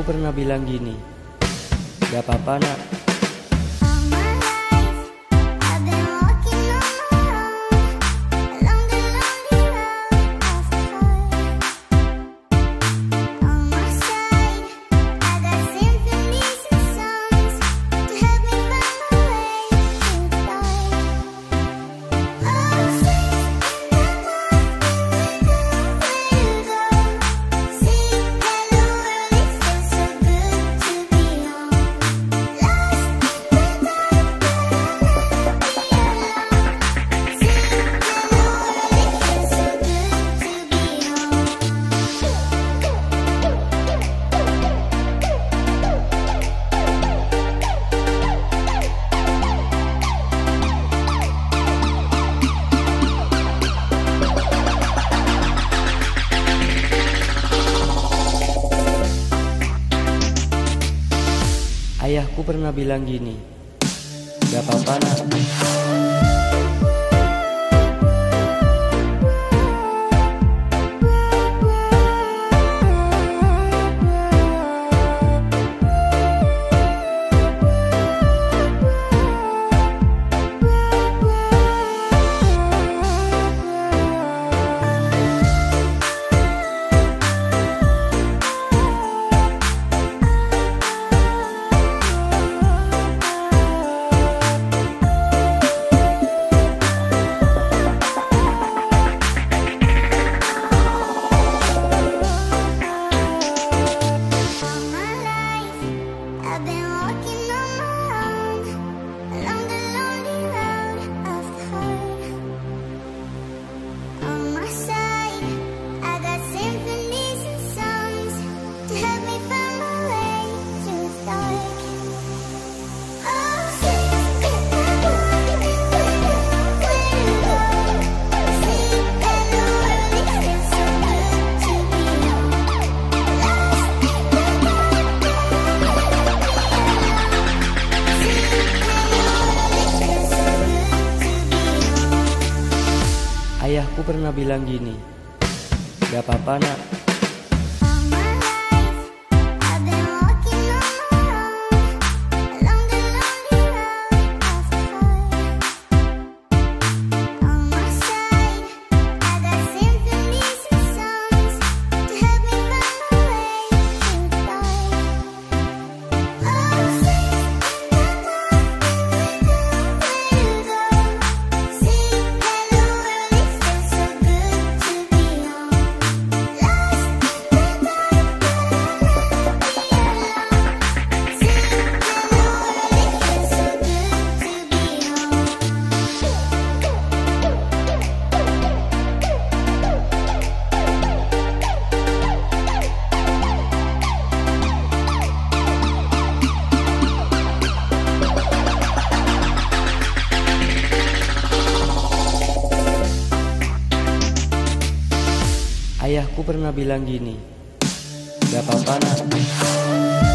Aku pernah bilang gini, gak apa-apa nak, Ayahku pernah bilang gini, gak apa-apa nak, Ayahku pernah bilang gini, gak apa-apa nak, Ayahku pernah bilang gini, gak apa-apa nak.